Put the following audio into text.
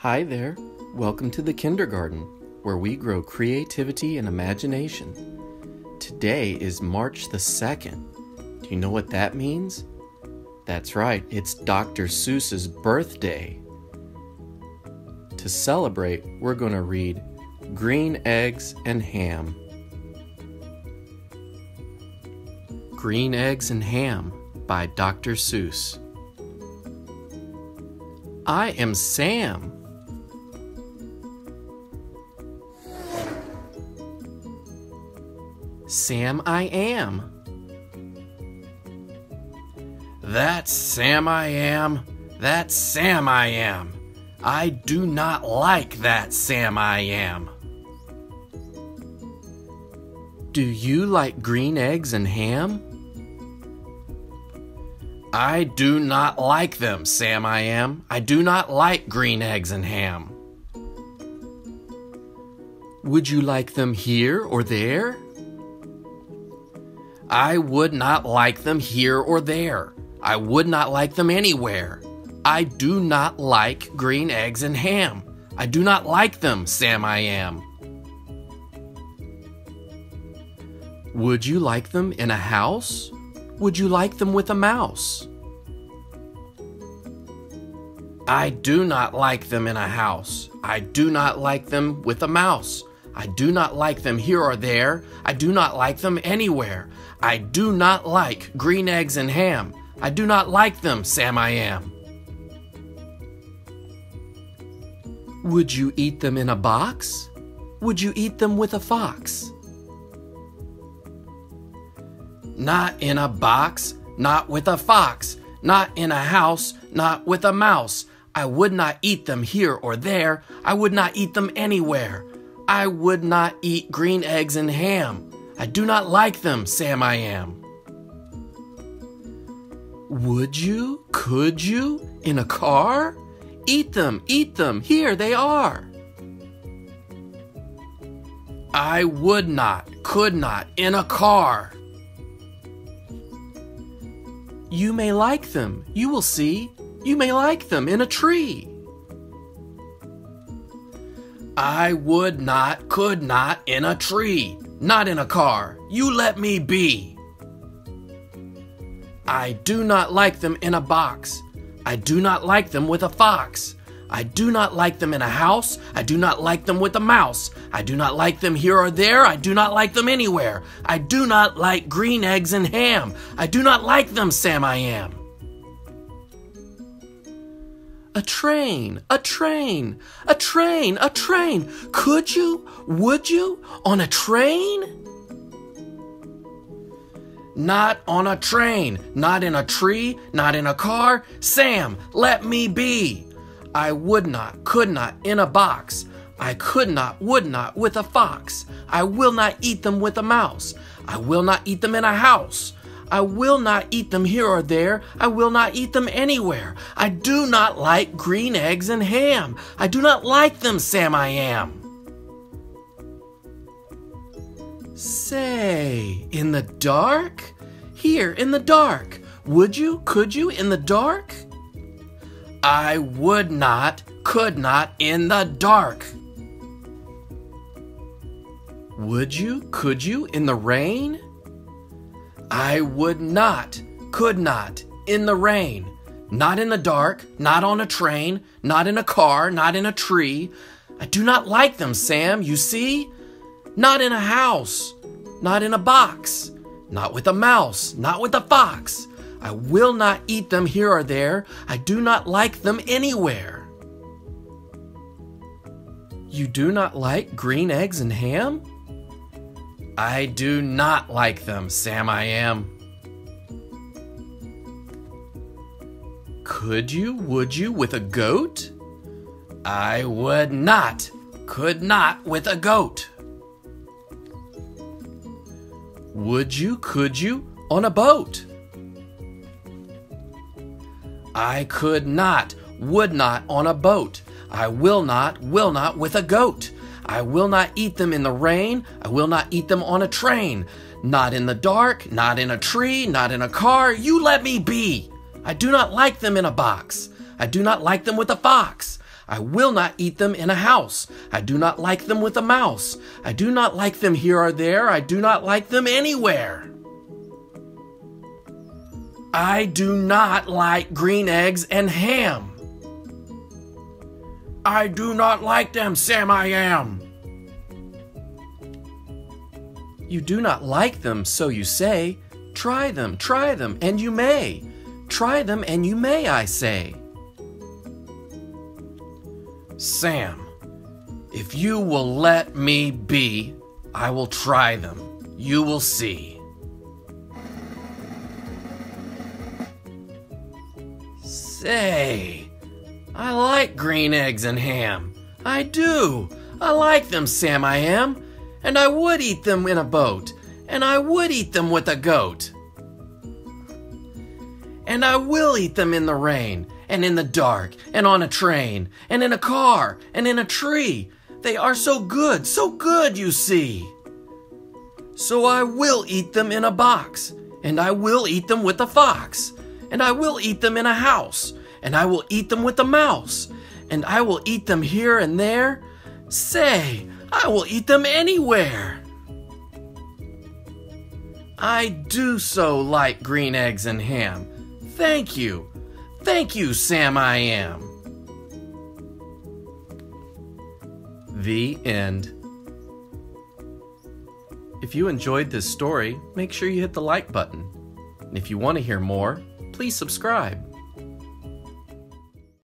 Hi there. Welcome to the Kinder Garden, where we grow creativity and imagination. Today is March the 2nd. Do you know what that means? That's right, it's Dr. Seuss's birthday. To celebrate, we're going to read Green Eggs and Ham. Green Eggs and Ham by Dr. Seuss. I am Sam. Sam, I am. That's Sam, I am. That's Sam, I am. I do not like that Sam, I am. Do you like green eggs and ham? I do not like them, Sam, I am. I do not like green eggs and ham. Would you like them here or there? I would not like them here or there. I would not like them anywhere. I do not like green eggs and ham. I do not like them, Sam I am. Would you like them in a house? Would you like them with a mouse? I do not like them in a house. I do not like them with a mouse. I do not like them here or there. I do not like them anywhere. I do not like green eggs and ham. I do not like them, Sam I am. Would you eat them in a box? Would you eat them with a fox? Not in a box, not with a fox, not in a house, not with a mouse. I would not eat them here or there. I would not eat them anywhere. I would not eat green eggs and ham. I do not like them, Sam I am. Would you? Could you? In a car? Eat them, eat them, here they are. I would not, could not, in a car. You may like them, you will see. You may like them in a tree. I would not, could not, in a tree. Not in a car. You let me be. I do not like them in a box. I do not like them with a fox. I do not like them in a house. I do not like them with a mouse. I do not like them here or there. I do not like them anywhere. I do not like green eggs and ham. I do not like them, Sam I am. A train, a train, a train, a train. Could you? Would you? On a train? Not on a train, not in a tree, not in a car. Sam, let me be. I would not, could not, in a box. I could not, would not, with a fox. I will not eat them with a mouse. I will not eat them in a house. I will not eat them here or there. I will not eat them anywhere. I do not like green eggs and ham. I do not like them, Sam I am. Say, in the dark? Here, in the dark. Would you, could you, in the dark? I would not, could not, in the dark. Would you, could you, in the rain? I would not, could not, in the rain, not in the dark, not on a train, not in a car, not in a tree. I do not like them, Sam, you see? Not in a house, not in a box, not with a mouse, not with a fox. I will not eat them here or there. I do not like them anywhere. You do not like green eggs and ham? I do not like them, Sam I am. Could you, would you, with a goat? I would not, could not with a goat. Would you, could you, on a boat? I could not, would not on a boat. I will not, will not with a goat. I will not eat them in the rain. I will not eat them on a train. Not in the dark, not in a tree, not in a car. You let me be. I do not like them in a box. I do not like them with a fox. I will not eat them in a house. I do not like them with a mouse. I do not like them here or there. I do not like them anywhere. I do not like green eggs and ham. I do not like them, Sam I am. You do not like them, so you say. Try them, try them, and you may. Try them, and you may, I say. Sam, if you will let me be, I will try them. You will see. Say, I like green eggs and ham. I do. I like them, Sam, I am. And I would eat them in a boat. And I would eat them with a goat. And I will eat them in the rain, and in the dark, and on a train, and in a car, and in a tree. They are so good, so good, you see. So I will eat them in a box, and I will eat them with a fox, and I will eat them in a house, and I will eat them with a mouse, and I will eat them here and there. Say, I will eat them anywhere. I do so like green eggs and ham. Thank you. Thank you, Sam I am. The end. If you enjoyed this story, make sure you hit the like button. And if you want to hear more, please subscribe.